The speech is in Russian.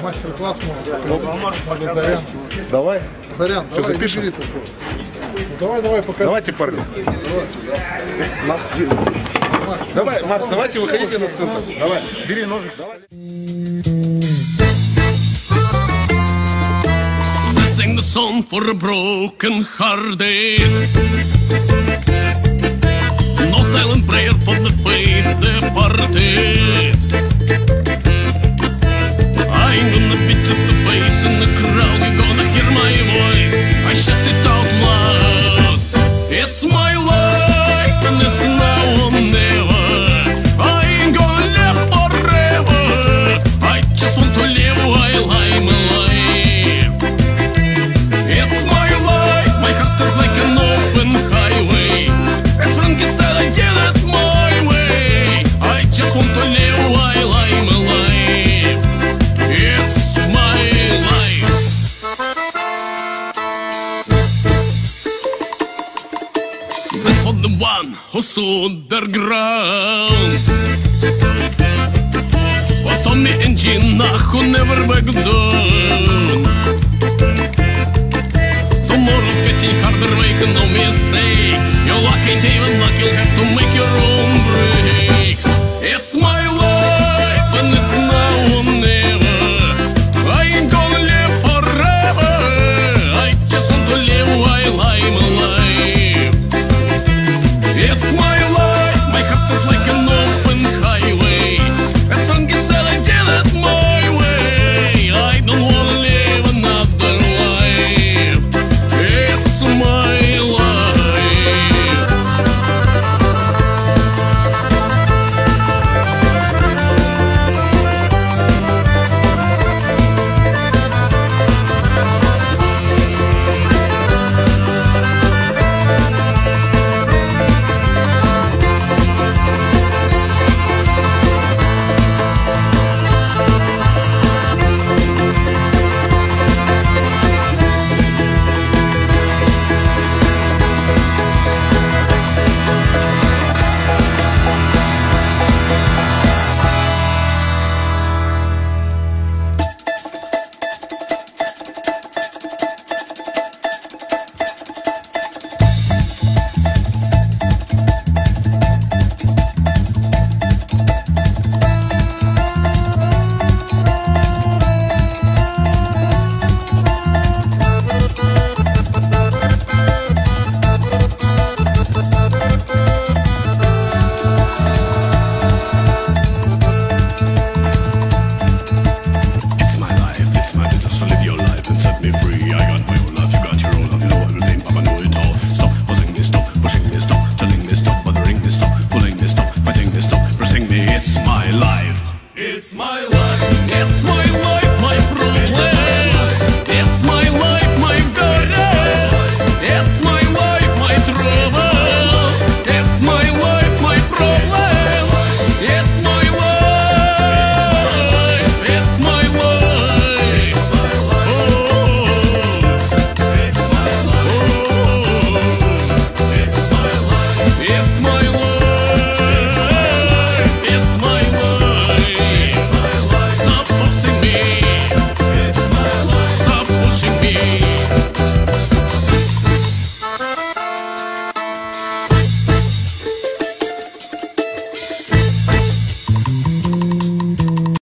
Мастер-класс Зарян. Давай. Зарян, Что, давай, запишем? Ну, давай, давай, пока. Давайте, парни. Давай, давай Макс, давайте выходите на центр. Давай, бери ножик. Давай. Sing the song for a broken hearted No silent prayer for the faith departed the one who stood their ground. But Tommy and Gina who never back down. Tomorrow's getting harder, make no mistake. You're lucky, David, luck, you'll have to make your own